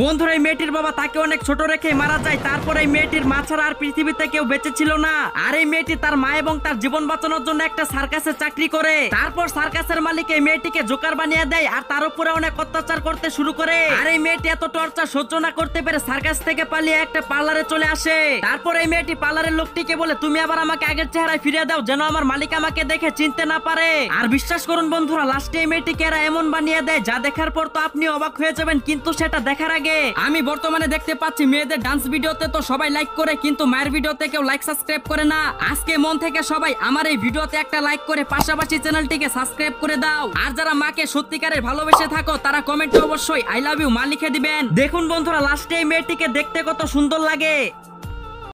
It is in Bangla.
বন্ধুরা, এই মেয়েটির বাবা তাকে অনেক ছোট রেখে মারা যায়। তারপর এই মেয়েটির মা ছাড়া আর পৃথিবীতে কেউ বেঁচে ছিল না। আর এই মেয়েটি তার মা এবং তার জীবন বাঁচানোর জন্য একটা সার্কাসে চাকরি করে। তারপর সার্কাসের মালিক এই মেয়েটিকে জোকার বানিয়ে দেয় আর তার উপরে অনেক অত্যাচার করতে শুরু করে। আর এই মেয়েটি এত টর্চার সহ্য না করতে পেরে সার্কাস থেকে পালিয়ে একটা পার্লারে চলে আসে। তারপর এই মেয়েটি পার্লারের লোকটিকে বলে, তুমি আবার আমাকে আগের চেহারায় ফিরিয়ে দাও, যেন আমার মালিক আমাকে দেখে চিনতে না পারে। আর বিশ্বাস করুন বন্ধুরা লাস্টে এই মেয়েটিকে এরা এমন বানিয়ে দেয়, যা দেখার পর তো আপনি অবাক হয়ে যাবেন, কিন্তু সেটা দেখার আগে আমি বর্তমানে দেখতে পাচ্ছি মেয়েদের ডান্স ভিডিওতে তো সবাই লাইক করে, কিন্তু মায়ের ভিডিওতে কেউ লাইক সাবস্ক্রাইব করে না। আজকে মন থেকে সবাই আমার এই ভিডিওতে একটা লাইক করে পাশাপাশি চ্যানেলটিকে সাবস্ক্রাইব করে দাও। আর যারা মাকে সত্যিকারের ভালোবেসে থাকো, তারা কমেন্টে অবশ্যই আই লাভ ইউ মা লিখে দিবেন। দেখুন বন্ধুরা লাস্টে এই মেয়েটিকে দেখতে কত সুন্দর লাগে।